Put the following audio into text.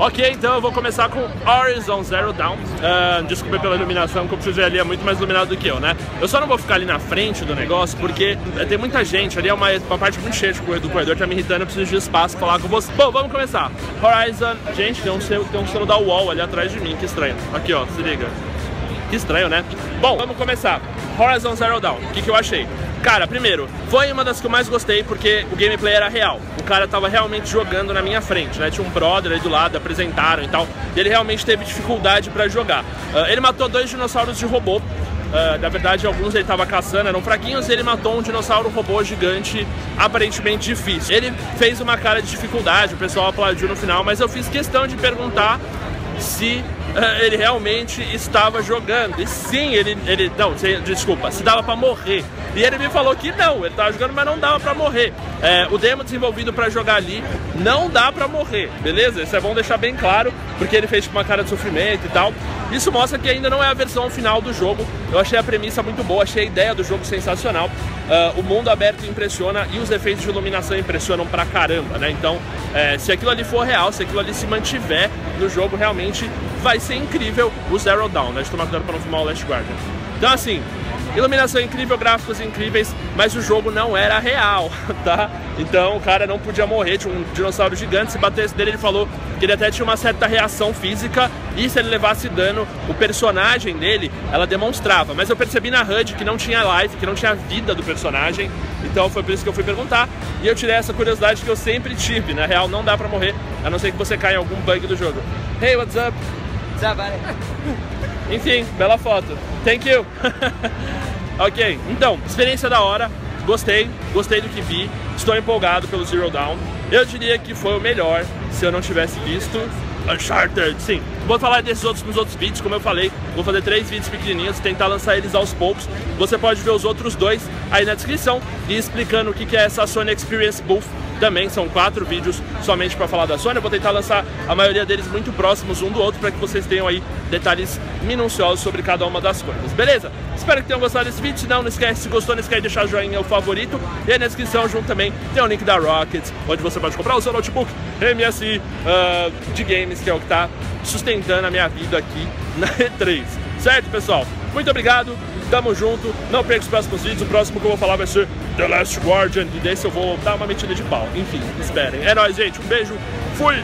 Ok, então eu vou começar com Horizon Zero Dawn. Uh, desculpa pela iluminação, eu preciso ver ali é muito mais iluminado do que eu, né? Eu só não vou ficar ali na frente do negócio, porque uh, tem muita gente, ali é uma, uma parte muito cheia de, do corredor, tá me irritando, eu preciso de espaço pra falar com você. Bom, vamos começar. Horizon, gente, tem um, selo, tem um selo da UOL ali atrás de mim, que estranho. Aqui, ó, se liga. Que estranho, né? Bom, vamos começar. Horizon Zero Dawn, o que, que eu achei? Cara, primeiro, foi uma das que eu mais gostei porque o gameplay era real. O cara tava realmente jogando na minha frente, né? Tinha um brother aí do lado, apresentaram e tal. E ele realmente teve dificuldade para jogar. Uh, ele matou dois dinossauros de robô. Uh, na verdade, alguns ele tava caçando, eram fraquinhos, e ele matou um dinossauro robô gigante, aparentemente difícil. Ele fez uma cara de dificuldade, o pessoal aplaudiu no final, mas eu fiz questão de perguntar se ele realmente estava jogando. E sim, ele, ele não, desculpa, se dava para morrer. E ele me falou que não, ele estava jogando, mas não dava para morrer. É, o demo desenvolvido para jogar ali não dá para morrer, beleza? Isso é bom deixar bem claro, porque ele fez tipo, uma cara de sofrimento e tal. Isso mostra que ainda não é a versão final do jogo. Eu achei a premissa muito boa, achei a ideia do jogo sensacional. Uh, o mundo aberto impressiona e os efeitos de iluminação impressionam pra caramba, né? Então, é, se aquilo ali for real, se aquilo ali se mantiver no jogo, realmente vai ser incrível o Zero Dawn, né? De tomar cuidado pra não filmar o Last Guardian. Então, assim, Iluminação incrível, gráficos incríveis, mas o jogo não era real, tá? Então o cara não podia morrer, tinha um dinossauro gigante, se batesse dele ele falou que ele até tinha uma certa reação física e se ele levasse dano, o personagem dele, ela demonstrava. Mas eu percebi na HUD que não tinha life, que não tinha vida do personagem, então foi por isso que eu fui perguntar. E eu tirei essa curiosidade que eu sempre tive, na real não dá pra morrer, a não ser que você caia em algum bug do jogo. Hey, what's up? Enfim, bela foto. Thank you. ok, então, experiência da hora. Gostei, gostei do que vi. Estou empolgado pelo Zero Dawn. Eu diria que foi o melhor se eu não tivesse visto Uncharted, sim. Vou falar desses outros nos outros vídeos, como eu falei. Vou fazer três vídeos pequenininhos, tentar lançar eles aos poucos. Você pode ver os outros dois aí na descrição e explicando o que é essa Sony Experience Booth também são quatro vídeos somente para falar da Sony. Eu vou tentar lançar a maioria deles muito próximos um do outro para que vocês tenham aí detalhes minuciosos sobre cada uma das coisas. Beleza? Espero que tenham gostado desse vídeo. Se não, não esquece, se gostou, não esquece de deixar o joinha o favorito. E aí na descrição junto também tem o link da Rocket, onde você pode comprar o seu notebook MSI uh, ah, de games, que é o que está sustentando a minha vida aqui na E3. Certo, pessoal? Muito obrigado, tamo junto. Não perca os próximos vídeos. O próximo que eu vou falar vai ser The Last Guardian. E desse eu vou dar uma metida de pau. Enfim, esperem. É nóis, gente. Um beijo. Fui!